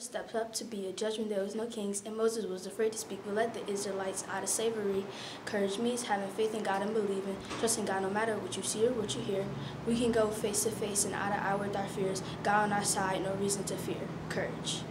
stepped up to be a judgment. there was no kings, and Moses was afraid to speak, but let the Israelites out of slavery. Courage means having faith in God and believing, trusting God no matter what you see or what you hear. We can go face to face and out of eye with our fears. God on our side, no reason to fear. Courage.